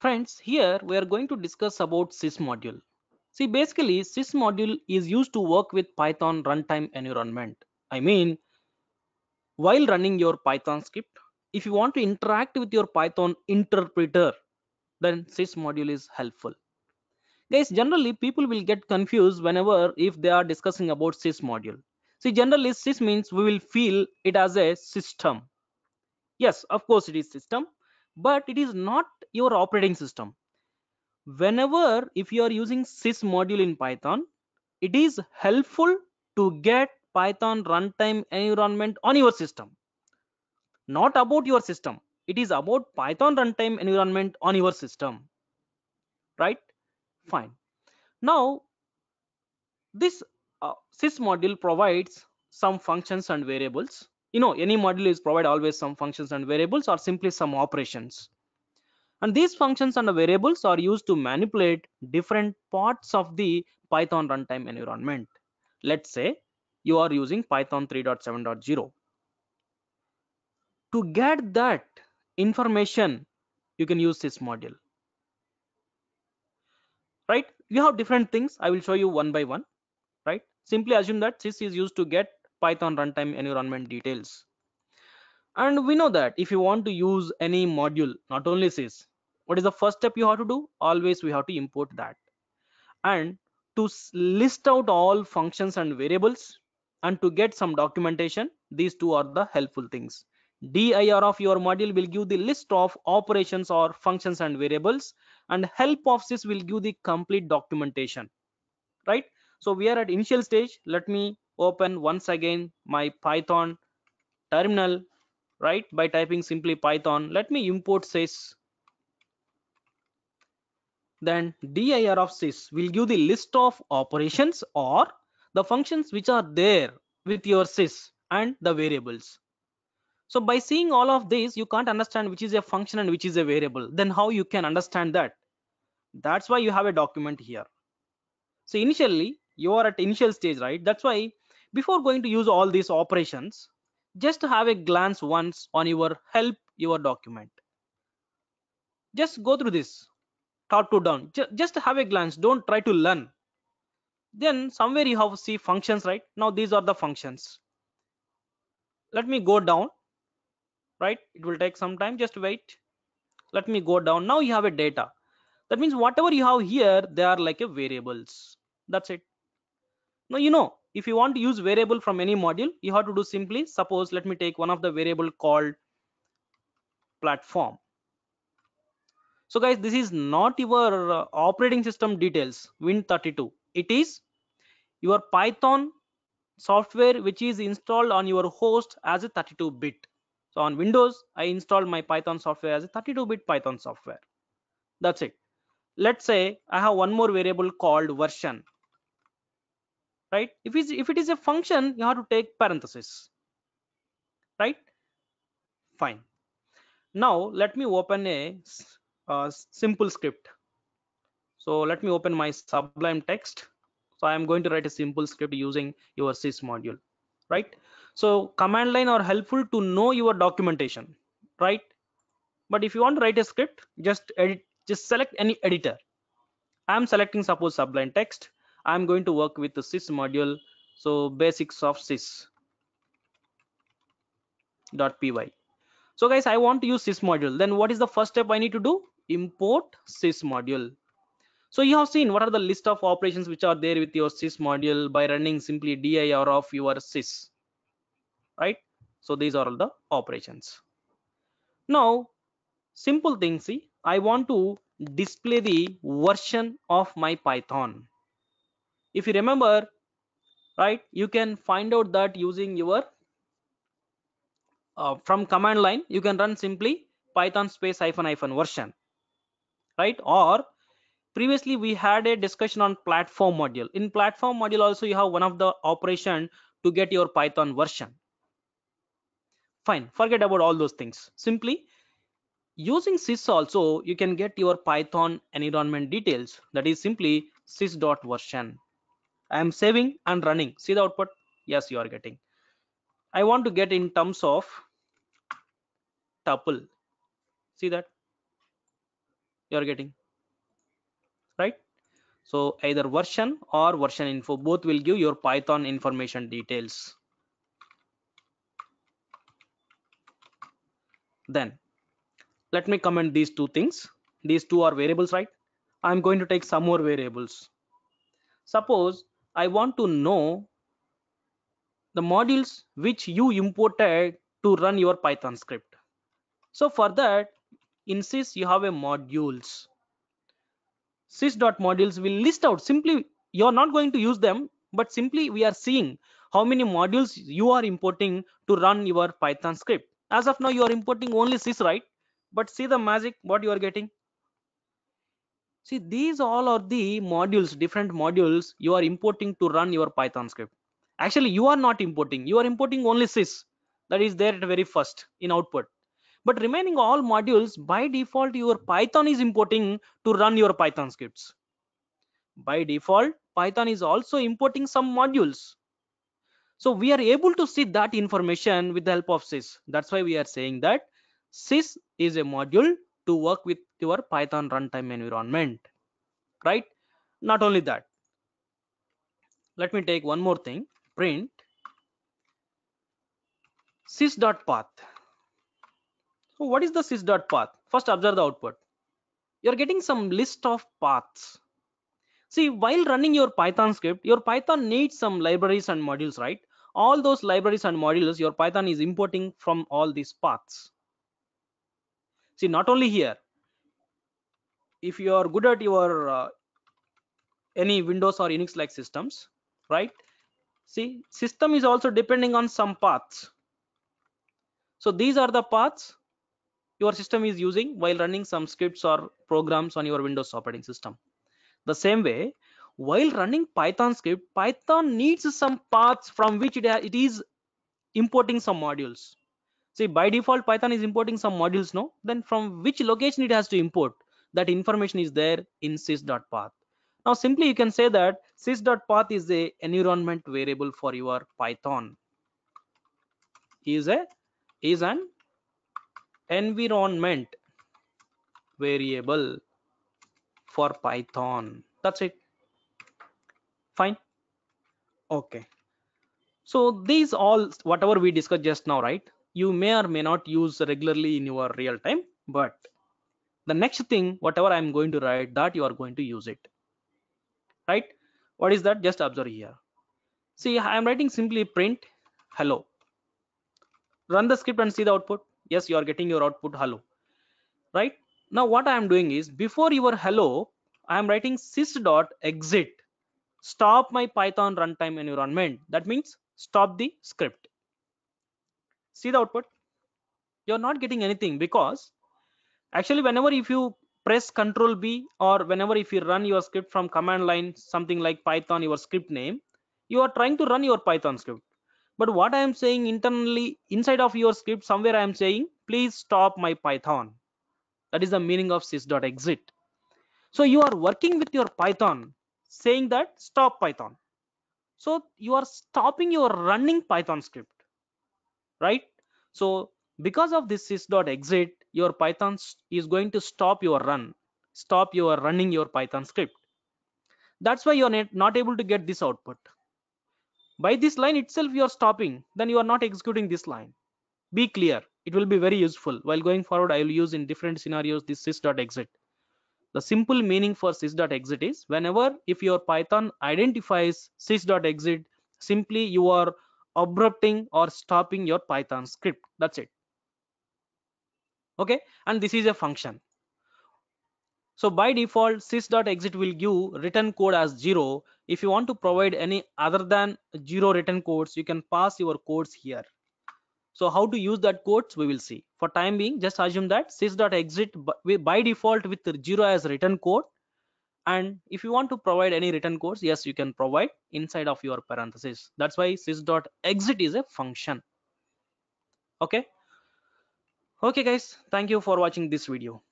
Friends, here we are going to discuss about sys module. See, basically, sys module is used to work with Python runtime environment. I mean, while running your Python script, if you want to interact with your Python interpreter, then sys module is helpful. Guys, generally people will get confused whenever if they are discussing about sys module. See, generally sys means we will feel it as a system. Yes, of course it is system, but it is not your operating system. Whenever if you are using sys module in python it is helpful to get python runtime environment on your system. Not about your system. It is about python runtime environment on your system. Right? Fine. Now this uh, sys module provides some functions and variables you know any module is provide always some functions and variables or simply some operations. And these functions and the variables are used to manipulate different parts of the python runtime environment. Let's say you are using python 3.7.0 to get that information you can use this module. Right? You have different things. I will show you one by one. Right? Simply assume that sys is used to get python runtime environment details. And we know that if you want to use any module not only sys what is the first step you have to do? Always we have to import that. And to list out all functions and variables and to get some documentation these two are the helpful things. Dir of your module will give the list of operations or functions and variables and help of sys will give the complete documentation. Right? So we are at initial stage. Let me open once again my python terminal right? By typing simply python. Let me import sys. Then dir of sys will give the list of operations or the functions which are there with your sys and the variables. So by seeing all of this you can't understand which is a function and which is a variable. Then how you can understand that? That's why you have a document here. So initially you are at initial stage right? That's why before going to use all these operations just have a glance once on your help your document. Just go through this top to down. Just have a glance. Don't try to learn. Then somewhere you have see functions right? Now these are the functions. Let me go down right? It will take some time. Just wait. Let me go down. Now you have a data. That means whatever you have here they are like a variables. That's it. Now you know if you want to use variable from any module you have to do simply suppose let me take one of the variable called platform. So guys this is not your uh, operating system details win32 it is your python software which is installed on your host as a 32 bit. So on windows i installed my python software as a 32 bit python software. That's it. Let's say i have one more variable called version right? If it's if it is a function you have to take parenthesis right? Fine. Now let me open a, a simple script. So let me open my sublime text. So i am going to write a simple script using your sys module right? So command line are helpful to know your documentation right? But if you want to write a script just edit just select any editor. I am selecting suppose sublime text i'm going to work with the sys module. So basics of sys py. So guys i want to use sys module. Then what is the first step i need to do? Import sys module. So you have seen what are the list of operations which are there with your sys module by running simply dir of your sys right? So these are all the operations. Now simple thing see i want to display the version of my python if you remember right you can find out that using your uh, from command line you can run simply python space hyphen hyphen version right? Or previously we had a discussion on platform module. In platform module also you have one of the operation to get your python version. Fine forget about all those things. Simply using sys also you can get your python environment details. That is simply sys.version i am saving and running. See the output? Yes you are getting. I want to get in terms of tuple. See that? You are getting. Right? So either version or version info. Both will give your python information details. Then let me comment these two things. These two are variables right? I'm going to take some more variables. Suppose i want to know the modules which you imported to run your python script. So for that in sys you have a modules. Sys.modules will list out simply you're not going to use them but simply we are seeing how many modules you are importing to run your python script. As of now you are importing only sys right? But see the magic what you are getting see these all are the modules different modules you are importing to run your python script. Actually you are not importing. You are importing only sys. That is there at the very first in output. But remaining all modules by default your python is importing to run your python scripts. By default python is also importing some modules. So we are able to see that information with the help of sys. That's why we are saying that sys is a module to work with your python runtime environment right? Not only that let me take one more thing print sys.path so what is the sys.path first observe the output. You're getting some list of paths. See while running your python script your python needs some libraries and modules right? All those libraries and modules your python is importing from all these paths. See not only here if you are good at your uh, any windows or unix like systems right? See system is also depending on some paths. So these are the paths your system is using while running some scripts or programs on your windows operating system. The same way while running python script python needs some paths from which it, it is importing some modules. See by default python is importing some modules no? Then from which location it has to import that information is there in sys.path now simply you can say that sys.path is a environment variable for your python. Is a is an environment variable for python. That's it. Fine. Okay. So these all whatever we discussed just now right? You may or may not use regularly in your real time but the next thing whatever i'm going to write that you are going to use it. Right? What is that? Just observe here. See i am writing simply print hello. Run the script and see the output. Yes you are getting your output hello. Right? Now what i am doing is before your hello i am writing sys dot exit stop my python runtime environment. That means stop the script. See the output? You're not getting anything because actually whenever if you press control b or whenever if you run your script from command line something like python your script name you are trying to run your python script. But what i am saying internally inside of your script somewhere i am saying please stop my python. That is the meaning of sys.exit so you are working with your python saying that stop python. So you are stopping your running python script right? So because of this sys.exit your python is going to stop your run stop your running your python script. That's why you're not able to get this output. By this line itself you are stopping then you are not executing this line. Be clear it will be very useful. While going forward i will use in different scenarios this sys.exit the simple meaning for sys.exit is whenever if your python identifies sys.exit simply you are abrupting or stopping your python script. That's it okay? And this is a function. So by default sys.exit will give return code as zero. If you want to provide any other than zero return codes you can pass your codes here. So how to use that codes we will see. For time being just assume that sys.exit by default with zero as return code. And if you want to provide any return codes yes you can provide inside of your parenthesis. That's why sys.exit is a function. Okay okay guys. Thank you for watching this video